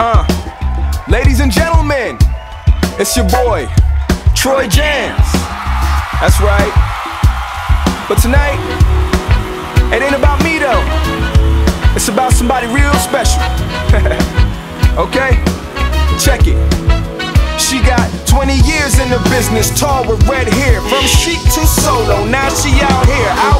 Uh, ladies and gentlemen, it's your boy, Troy Jams. That's right. But tonight, it ain't about me though. It's about somebody real special. okay? Check it. She got 20 years in the business, tall with red hair. From chic to solo, now she out here. Out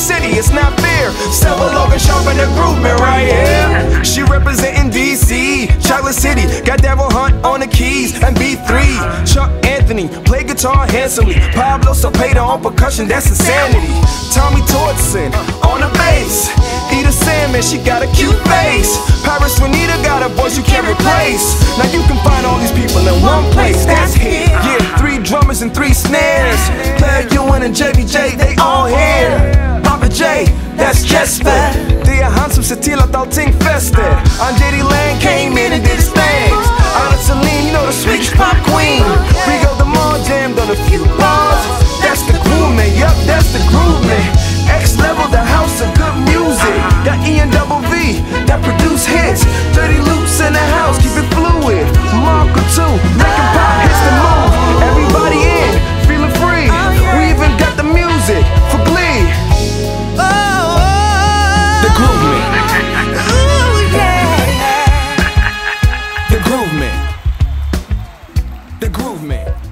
City, it's not fair. Sylver Logan shopping the Groovement right here. She representing DC, Chocolate City. Got Daryl Hunt on the keys, and B3. Chuck Anthony, play guitar handsomely. Pablo Cepeda on percussion, that's insanity. Tommy Tordsson on the bass. Eda Sandman, she got a cute face. Paris Renita got a voice you can't replace. Now you can find all these people in one place. That's here. Yeah, three drummers and three snares. Player Ewan and JBJ, they all here. Jesper. Det är han som ser till att allting fäster. Andretti Lane came in man.